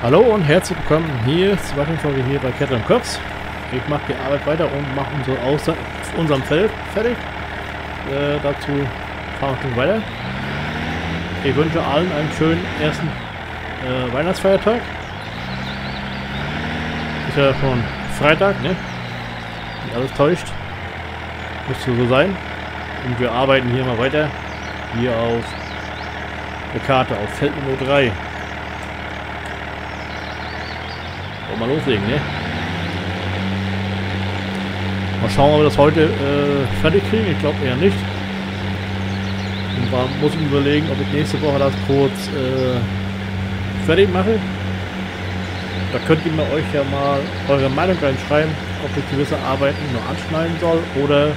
Hallo und herzlich willkommen hier zur weiteren Folge hier bei Kettle Cops. Ich mache die Arbeit weiter und mache Außer unserem Feld fertig. Äh, dazu fahren wir weiter. Ich wünsche allen einen schönen ersten äh, Weihnachtsfeiertag. Ist ja schon Freitag, ne? Nicht alles täuscht. Müsste so sein. Und wir arbeiten hier mal weiter. Hier auf der Karte auf Feld Nummer 3. Wollen wir loslegen, ne? Mal schauen, ob wir das heute äh, fertig kriegen. Ich glaube eher nicht. Und man muss überlegen, ob ich nächste Woche das kurz äh, fertig mache. Da könnt ihr mir euch ja mal eure Meinung reinschreiben, ob ich gewisse Arbeiten nur anschneiden soll oder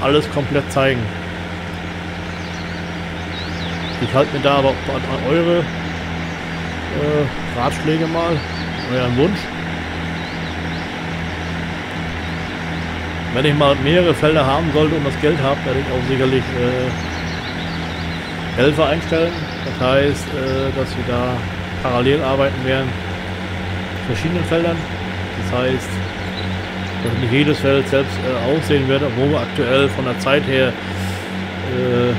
alles komplett zeigen. Ich halte mir da aber an eure äh, Ratschläge mal, euren Wunsch. Wenn ich mal mehrere Felder haben sollte und das Geld habe, werde ich auch sicherlich äh, Helfer einstellen. Das heißt, äh, dass wir da parallel arbeiten werden verschiedenen Feldern. Das heißt, dass nicht jedes Feld selbst äh, aussehen wird, obwohl wir aktuell von der Zeit her äh,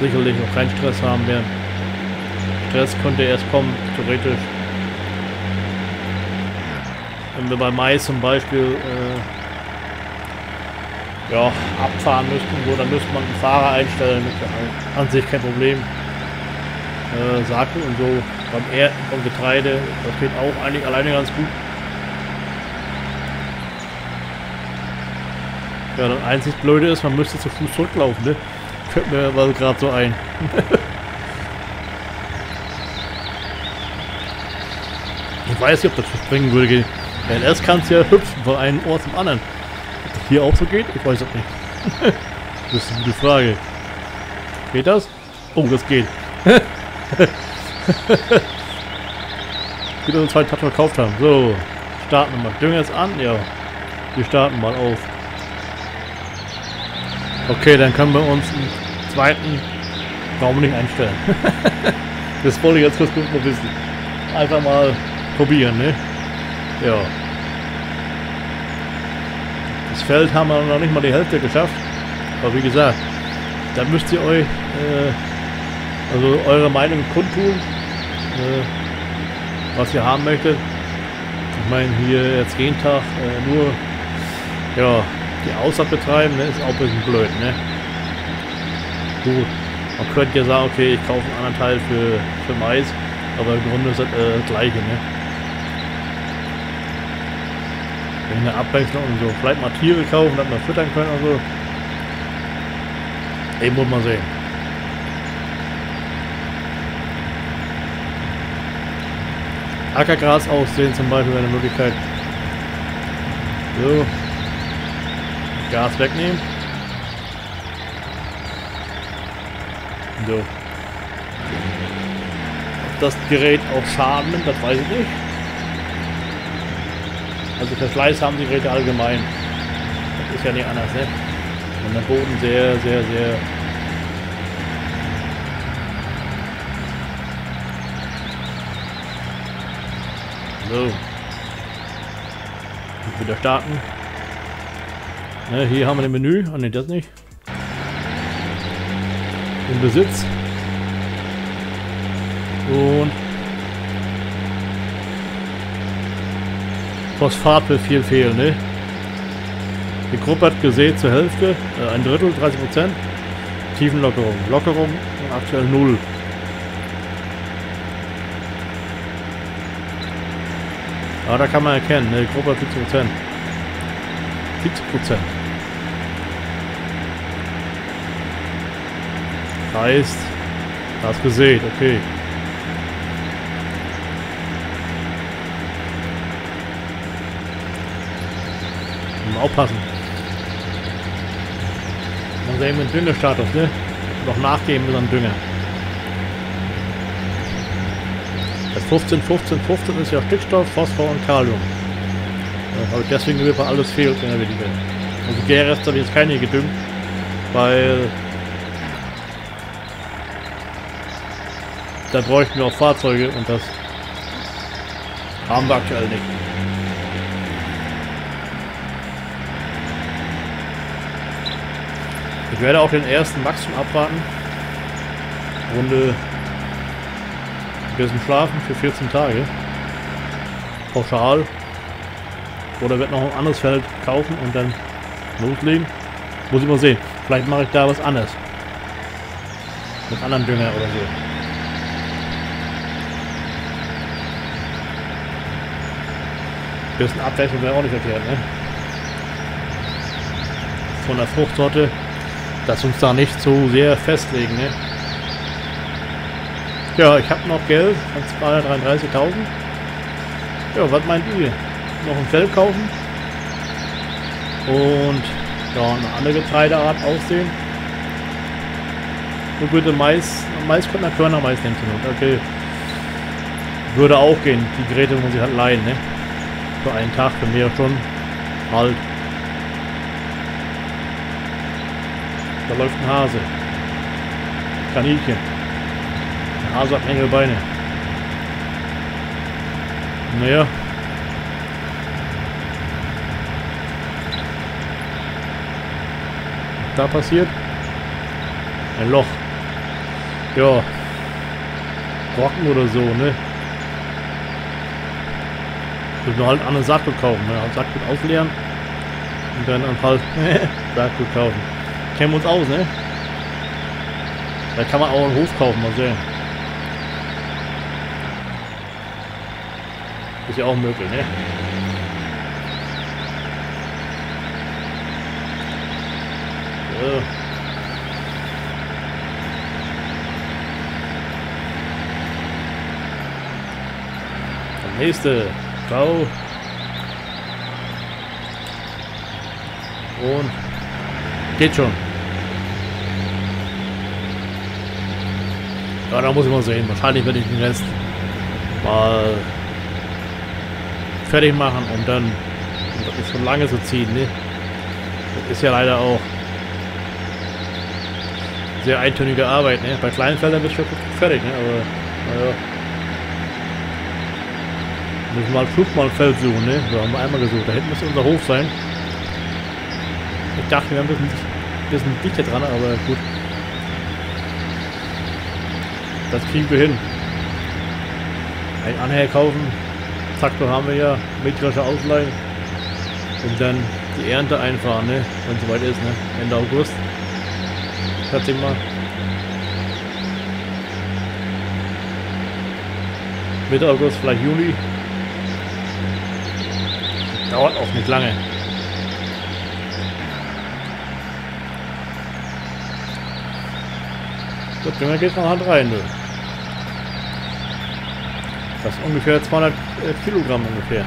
sicherlich noch keinen Stress haben werden. Stress könnte erst kommen, theoretisch. Wenn wir bei Mais zum Beispiel äh, ja, abfahren müssten, so, dann müsste man einen Fahrer einstellen. An sich kein Problem. Äh, Saken und so beim Erd und Getreide, das geht auch eigentlich alleine ganz gut. Ja, das einzig Blöde ist, man müsste zu Fuß zurücklaufen, ne? Fällt mir mal gerade so ein. ich weiß nicht, ob das springen würde gehen. LS kann es ja hüpfen von einem Ohr zum anderen. Ob das hier auch so geht? Ich weiß es nicht. das ist eine gute Frage. Geht das? Oh, das geht. Gut, dass wir zwei Touch verkauft haben. So, starten wir mal. Dünger jetzt an? Ja. Wir starten mal auf. Okay, dann können wir uns einen zweiten Raum nicht einstellen. das wollte ich jetzt kurz mal wissen. Einfach mal probieren, ne? Ja. Das Feld haben wir noch nicht mal die Hälfte geschafft. Aber wie gesagt, da müsst ihr euch äh, also eure Meinung kundtun, äh, was ihr haben möchtet. Ich meine, hier jetzt jeden Tag äh, nur ja, die Aussaat betreiben, ne, ist auch ein bisschen blöd, ne? Gut, man könnte ja sagen, okay, ich kaufe einen anderen Teil für, für Mais, aber im Grunde ist das äh, das gleiche, ne? Eine Abwechslung und so, vielleicht mal Tiere kaufen, dass man füttern können und so. Eben muss man sehen. Ackergras aussehen zum Beispiel wäre eine Möglichkeit. So. Gas wegnehmen. So. Ob das Gerät auch Schaden nimmt, das weiß ich nicht. Also Verschleiß haben die Geräte allgemein. Das ist ja nicht anders, ne? Wenn der Boden sehr, sehr, sehr So. Und wieder starten. Ne, hier haben wir den Menü. Ah ne, das nicht. Den Besitz. Und Phosphatbefehl fehlen, ne? Die Gruppe hat gesät zur Hälfte, äh, ein Drittel, 30%. Tiefenlockerung. Lockerung aktuell 0. Aber da kann man erkennen, ne? Gruppe 70 Prozent. 70 Prozent. Heißt, hast gesehen, okay. Aufpassen. Dann sehen wir den Düngerstatus, ne? Noch nachgeben mit einem Dünger. Das 15, 15, 15 ist ja Stickstoff, Phosphor und Kalium. Aber deswegen wird alles fehlt in der Welt. Also GRS habe ich jetzt keine gedüngt, weil da bräuchten wir auch Fahrzeuge und das Haben wir aktuell nicht. Ich werde auch den ersten Maxim abwarten. Runde ein bisschen schlafen für 14 Tage. Pauschal. Oder wird noch ein anderes Feld kaufen und dann loslegen. Muss ich mal sehen. Vielleicht mache ich da was anderes. Mit anderen Dünger oder so. Bisschen Abwechslung wäre auch nicht verkehrt, ne? Von der Fruchtsorte, dass uns da nicht so sehr festlegen, ne? Ja, ich habe noch Geld von 233.000. Ja, was meint ihr? Noch ein Feld kaufen? Und ja, eine andere Getreideart aussehen. Nur bitte Mais, Mais könnte man Körner Mais nehmen zur Okay. Würde auch gehen. Die Geräte muss ich halt leihen, ne? Für einen Tag, für mehr schon. Halt. Da läuft ein Hase. Kaninchen. Der Hase hat längere Beine. Naja, da passiert? Ein Loch. Ja. Brocken oder so, ne? Müssen wir halt an eine Saatgut kaufen, ne? Halt Saatgut ausleeren. Und dann halt Saatgut kaufen. Kennen wir uns aus, ne? Da kann man auch einen Hof kaufen, mal sehen. Ist ja auch möglich, ne? Äh. Der nächste. Ciao. Und geht schon. Ja, da muss ich mal sehen. Wahrscheinlich werde ich den Rest mal fertig machen und dann und das ist schon lange so ziehen, ne? Das ist ja leider auch sehr eintönige Arbeit, ne? Bei kleinen Feldern bist du fertig, ne? Aber, naja. Müssen wir halt fünfmal mal ein Feld suchen, ne? So haben wir einmal gesucht. Da hinten müsste unser Hof sein. Ich dachte, wir haben ein bisschen, bisschen dichter dran, aber gut. Das kriegen wir hin. Ein Anhänger kaufen. Traktor haben wir ja. Mähdrescher ausleihen. Und dann die Ernte einfahren, ne? Wenn es soweit ist, ne? Ende August. Ich mal. Mitte August, vielleicht Juli. Dauert auch nicht lange. So, Dünger geht noch Hand rein, du. Das ist ungefähr 200 Kilogramm ungefähr.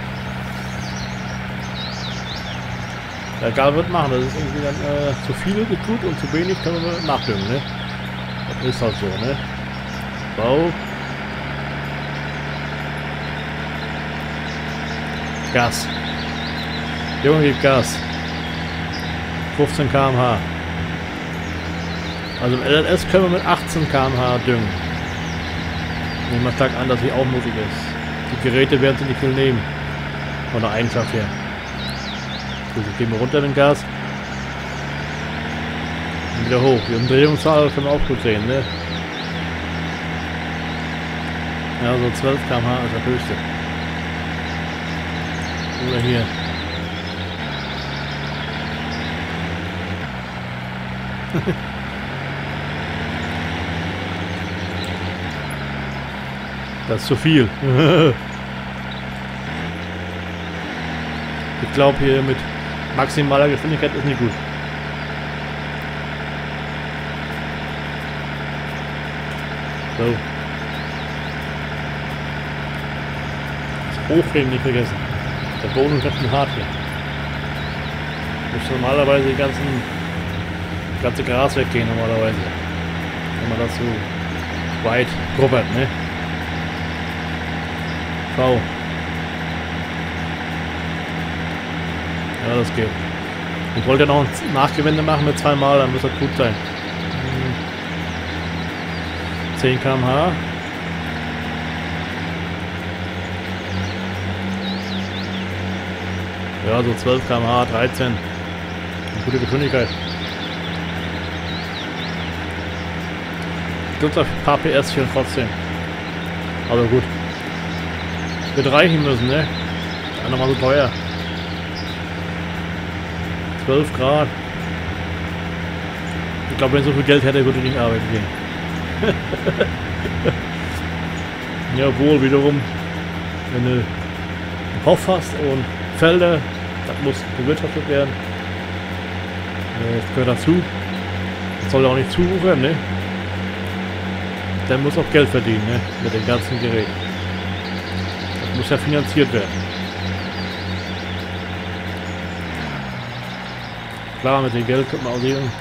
Egal wird machen, das ist irgendwie dann äh, zu viel gut und zu wenig können wir nachdüngen, ne? Das ist halt so, ne? Bau. Gas. Junge, gibt Gas. 15 km/h. Also im LLS können wir mit 18 km/h düngen. Nehmen wir stark an, dass sie auch möglich ist. Die Geräte werden sie nicht viel nehmen. Von der Eigenschaft her. Gut, jetzt gehen wir runter den Gas. Und wieder hoch. Die Umdrehungszahl können wir auch gut sehen, ne? Ja, so 12 km/h ist der höchste. Oder hier. das ist zu viel. ich glaube hier mit maximaler Geschwindigkeit ist nicht gut. So. Das Hochhängen nicht vergessen. Der Boden ist ganz schön hart hier. Muss normalerweise die ganzen ganze Gras weggehen normalerweise. Wenn man das so weit grubbert, ne? V. Ja, das geht. Ich wollte noch ein Nachgewinde machen mit zweimal, dann muss das gut sein. 10 km/h. Ja, so 12 km/h, 13. Eine gute Geschwindigkeit. Gibt ein paar PS hier trotzdem. Aber gut. Wird reichen müssen, ne? Einer mal so teuer. 12 Grad. Ich glaube, wenn so viel Geld hätte, würde ich nicht arbeiten gehen. Jawohl, wiederum, wenn du einen Hof hast und Felder, das muss bewirtschaftet werden. Das gehört dazu. Das soll auch nicht zuhören, ne? Der muss auch Geld verdienen, ne? Mit dem ganzen Gerät. Muss ja finanziert werden. Klar, mit dem Geld könnte man auch ein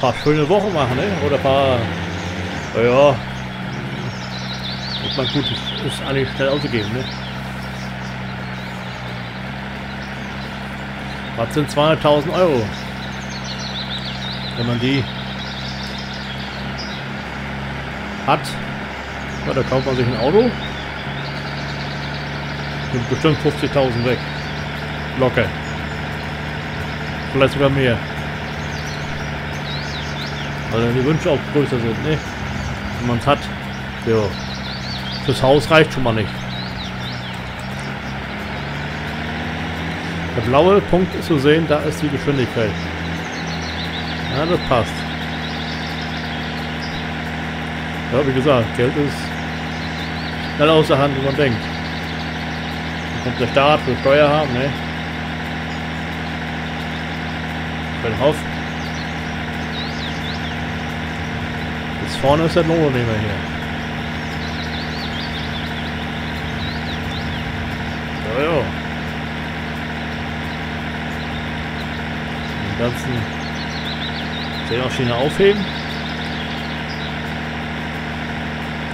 paar schöne Wochen machen, ne? Oder ein paar, ja, ich meine, gut, ist, ist eigentlich schnell auszugeben, ne? Was sind 200.000 Euro? Wenn man die hat, ja, da kauft man sich ein Auto. Sind bestimmt 50.000 weg. Locker. Vielleicht sogar mehr. Weil die Wünsche auch größer sind, ne? Wenn man es hat. Ja. Das Haus reicht schon mal nicht. Der blaue Punkt ist zu sehen, da ist die Geschwindigkeit. Ja, das passt. Ja, wie gesagt, Geld ist schnell aus der Hand, wie man denkt. Kommt der Staat, will Steuer haben, ne? Ich Hoff. Bis vorne ist der Lohnunternehmer hier. Ja. Den ganzen Drehmaschine aufheben.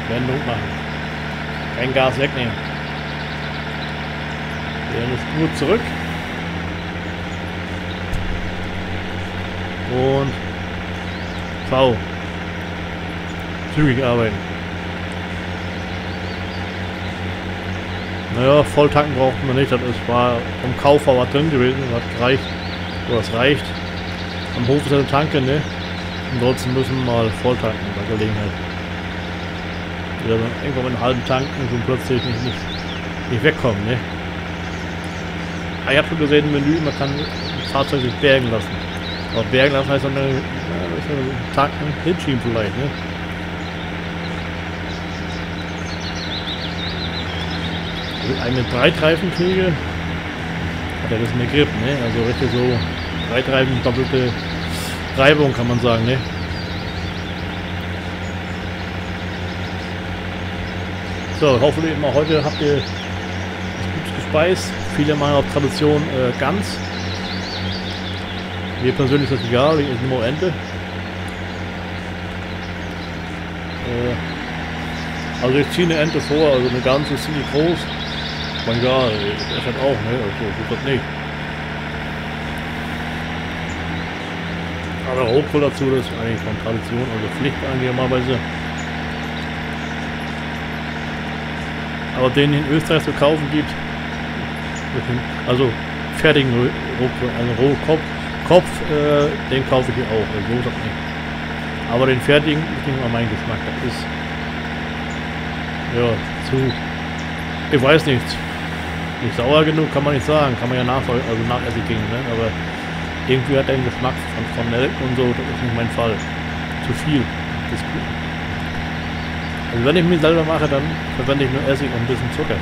Wendung machen. Kein Gas wegnehmen. Wir ist nur zurück. Und V. Zügig arbeiten. Naja, voll tanken braucht man nicht. Das war vom Kauf war was drin gewesen. Das hat gereicht. Oder es reicht. Am Hof ist eine Tanke, ne? Ansonsten müssen wir mal voll tanken bei Gelegenheit. Wieder irgendwann mit einem halben Tank und plötzlich nicht, nicht, nicht wegkommen, ne? Ah, ich habe schon gesehen im Menü, man kann das Fahrzeug sich bergen lassen. Aber bergen lassen heißt dann ja, Tanken hinschieben vielleicht, ne? Wenn einen Breitreifen kriege, hat er das mehr Grip, ne? Also richtig so Breitreifen, doppelte Reibung kann man sagen, ne? So, hoffentlich mal heute habt ihr gut gespeist. Viele auf Tradition äh, Gans. Mir persönlich ist das egal, ich esse nur Ente. Äh, also ich ziehe eine Ente vor, also eine Gans ist ziemlich groß. Mein ja, ich esse auch, ne? Also so das nicht. Aber Rotkohl dazu, das ist eigentlich von Tradition, also Pflicht eigentlich normalerweise. Aber den in Österreich zu kaufen gibt, also fertigen also Rohkopf, Kopf, äh, den kaufe ich auch, also so nicht. Aber den fertigen ist nicht mal mein Geschmack, das ist ja zu, ich weiß nicht, nicht sauer genug, kann man nicht sagen, kann man ja nach, also nachessen gehen, ne? aber irgendwie hat er den Geschmack von, Nelken und so, das ist nicht mein Fall. Zu viel. Ist gut. Also wenn ich mir selber mache, dann verwende ich nur Essig und ein bisschen Zucker.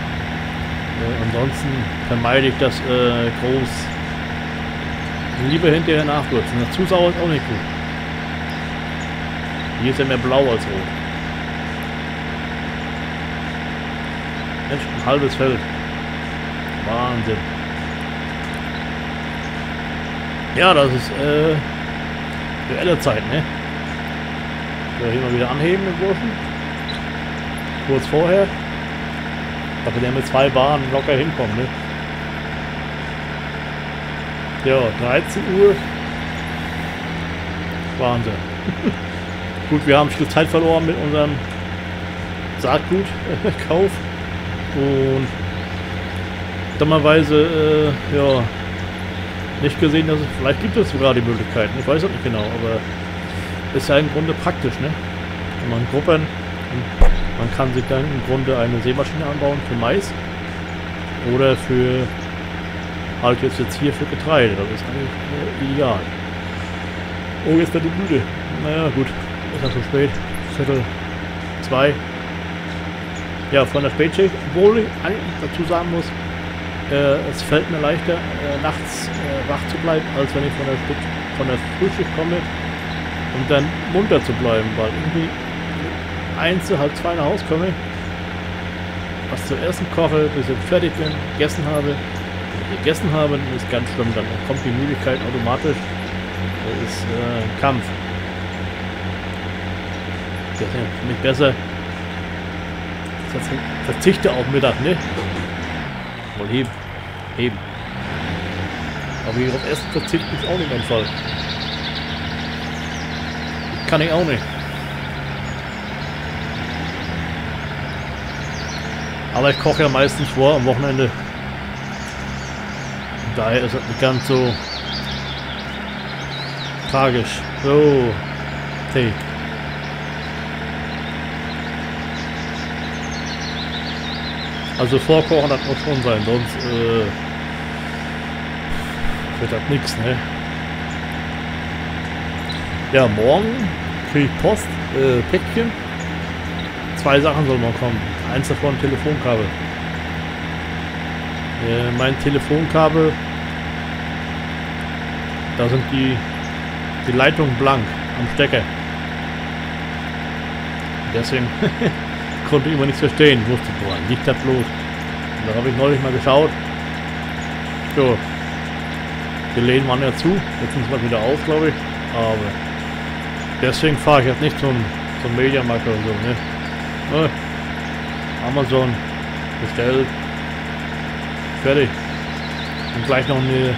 Äh, ansonsten vermeide ich das äh, groß. Lieber hinterher nachwürzen. Zu sauer ist auch nicht gut. Hier ist er mehr blau als rot. Mensch, ein halbes Feld. Wahnsinn. Ja, das ist äh, reelle Zeit, ne? So, hier mal wieder anheben den Burschen. Kurz vorher. Aber der mit zwei Bahnen locker hinkommt, ne? Ja, 13 Uhr. Wahnsinn. Gut, wir haben viel Zeit verloren mit unserem Saatgutkauf. Und dummerweise, äh, ja, nicht gesehen, dass es, vielleicht gibt es sogar die Möglichkeiten, ich weiß es nicht genau, aber ist ja im Grunde praktisch, ne? Wenn man Gruppen, man kann sich dann im Grunde eine Seemaschine anbauen für Mais oder für, halt jetzt, jetzt hier für Getreide, das ist eigentlich äh, ideal. Oh, jetzt wird die müde. Naja, gut, ist ja schon spät, Viertel zwei. Ja, von der Spätschicht, obwohl ich dazu sagen muss, äh, es fällt mir leichter, äh, nachts äh, wach zu bleiben, als wenn ich von der, von der Frühschicht komme und dann munter zu bleiben, weil irgendwie eins, halb zwei nach Hause komme, was zum Essen koche, bis ich fertig bin, gegessen habe. Gegessen habe, dann ist ganz schlimm, dann kommt die Müdigkeit automatisch. Das ist äh, ein Kampf. Das ist für mich besser. Verzichte auf Mittag, ne? Wohl heben. Heben. Aber hier auf Essen verzichten ist auch nicht mein Fall. Kann ich auch nicht. Aber ich koche ja meistens vor am Wochenende. Daher ist es nicht ganz so tragisch. So, Tee. Also vorkochen, das muss schon sein, sonst äh, wird das nichts, ne? Ja, morgen kriege ich Post, äh, Päckchen. Zwei Sachen soll mal kommen. Eins davon Telefonkabel. Äh, mein Telefonkabel, da sind die, die Leitungen blank am Stecker. Deswegen konnte ich immer nichts verstehen. Ich wusste, boah, liegt das bloß? Da habe ich neulich mal geschaut. So. Die Läden waren ja zu. Jetzt sind sie mal wieder auf, glaube ich. Aber deswegen fahre ich jetzt nicht zum, zum Mediamarkt oder so, ne? Amazon bestellt. Fertig. Und gleich noch eine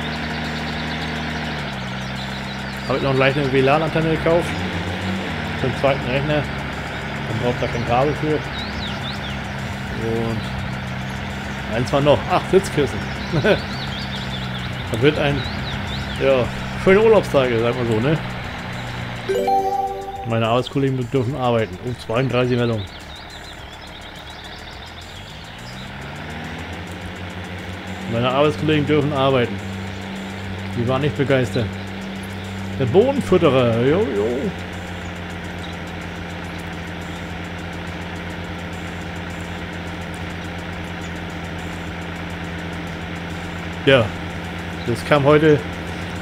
habe ich noch gleich eine WLAN-Antenne gekauft. Für den zweiten Rechner. Dann braucht da kein Kabel für. Und eins war noch. Ach, Sitzkissen. da wird ein, ja, schöne Urlaubstage, sagen wir so, ne? Meine Arbeitskollegen dürfen arbeiten. Um 32 Meldungen. Meine Arbeitskollegen dürfen arbeiten. Die waren nicht begeistert. Der Bodenfütterer, jo, jo. Ja, das kam heute,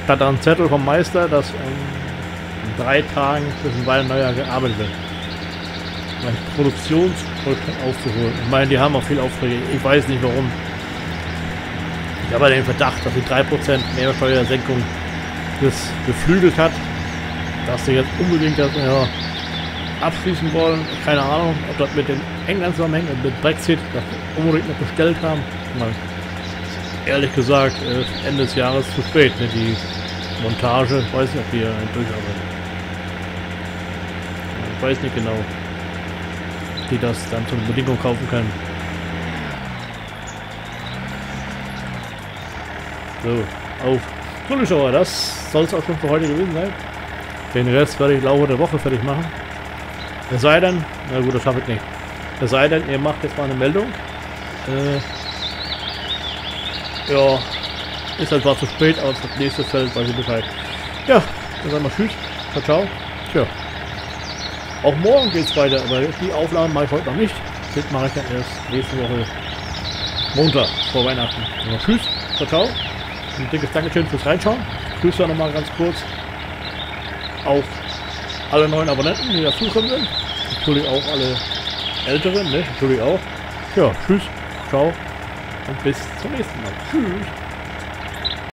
hat ein Zettel vom Meister, dass in drei Tagen zwischen Weil Neujahr gearbeitet wird. Mein Produktionsrückgang aufzuholen. Ich meine, die haben auch viel Aufträge. Ich weiß nicht warum. Ich habe den Verdacht, dass die 3% Mehrwertsteuersenkung das beflügelt hat, dass sie jetzt unbedingt das ja, abschließen wollen. Keine Ahnung, ob das mit den England zusammenhängt und mit Brexit, dass wir unbedingt noch bestellt haben. Mal ehrlich gesagt, Ende des Jahres zu spät. Ne? Die Montage, weiß nicht, ob wir durcharbeiten. Ich weiß nicht genau, die das dann zur Bedingung kaufen können. So, auf. So, Zuschauer, das soll es auch schon für heute gewesen sein. Den Rest werde ich Laufe der Woche fertig machen. Es sei denn, na gut, das schaffe ich nicht. Es sei denn, ihr macht jetzt mal eine Meldung. Äh, ja, ist halt zwar zu spät, aber das nächste Feld weiß ich Bescheid. Ja, dann sagen wir Tschüss. Ciao, ciao. Tja. Auch morgen geht es weiter, aber die Aufnahmen mache ich heute noch nicht. Das mache ich dann erst nächste Woche Montag vor Weihnachten. Tschüss. Ciao, ciao. Ein dickes Dankeschön fürs Reinschauen. Grüße nochmal ganz kurz auf alle neuen Abonnenten, die dazukommen sind. Natürlich auch alle älteren, ne? Natürlich auch. Ja, tschüss, ciao und bis zum nächsten Mal. Tschüss.